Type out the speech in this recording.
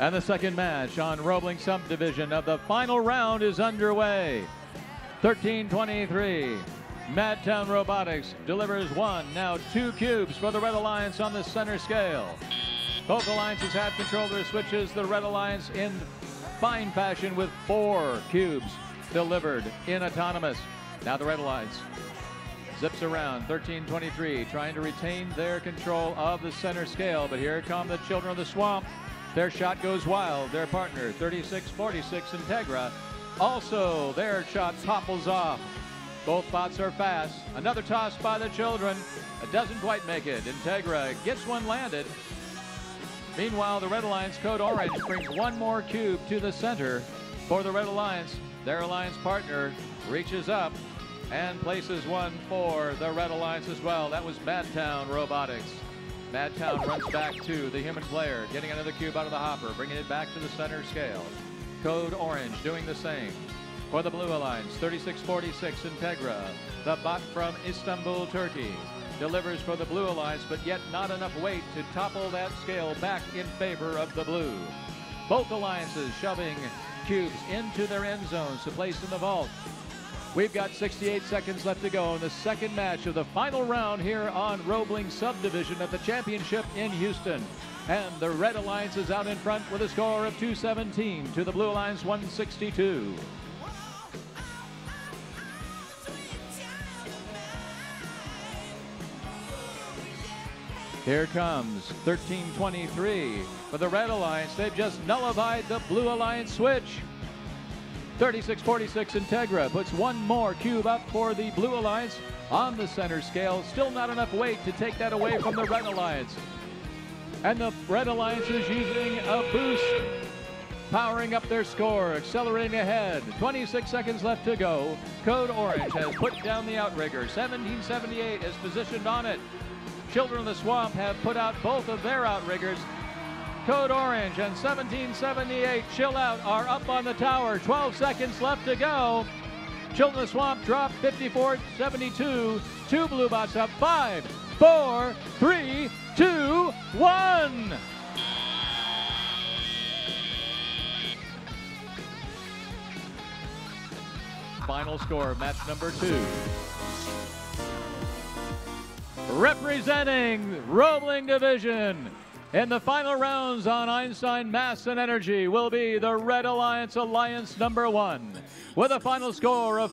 And the second match on Roebling Subdivision of the final round is underway. 1323. Madtown Robotics delivers one, now two cubes for the Red Alliance on the center scale. Both alliances have control of their switches. The Red Alliance in fine fashion with four cubes delivered in autonomous. Now the Red Alliance zips around 1323 trying to retain their control of the center scale but here come the children of the swamp their shot goes wild. Their partner 36-46 integra. Also their shot topples off. Both bots are fast. Another toss by the children. It doesn't quite make it. Integra gets one landed. Meanwhile the red alliance code orange brings one more cube to the center for the red alliance. Their alliance partner reaches up and places one for the Red Alliance as well. That was Madtown Robotics. Madtown runs back to the human player, getting another cube out of the hopper, bringing it back to the center scale. Code Orange doing the same. For the Blue Alliance, 3646 Integra, the bot from Istanbul, Turkey, delivers for the Blue Alliance, but yet not enough weight to topple that scale back in favor of the Blue. Both alliances shoving cubes into their end zones to place in the vault. We've got 68 seconds left to go in the second match of the final round here on Roebling Subdivision at the championship in Houston. And the Red Alliance is out in front with a score of 217 to the Blue Alliance 162. Here comes 1323 for the Red Alliance. They've just nullified the Blue Alliance switch. 3646 Integra puts one more cube up for the Blue Alliance on the center scale. Still not enough weight to take that away from the Red Alliance. And the Red Alliance is using a boost, powering up their score, accelerating ahead. 26 seconds left to go. Code Orange has put down the outrigger. 1778 is positioned on it. Children of the Swamp have put out both of their outriggers. Code Orange and 1778 Chill Out are up on the tower. 12 seconds left to go. The Swamp drop 54-72. Two Blue Bots up. Five, four, three, two, one. Final score, match number two. Representing Roebling Division in the final rounds on Einstein Mass and Energy will be the Red Alliance Alliance number one with a final score of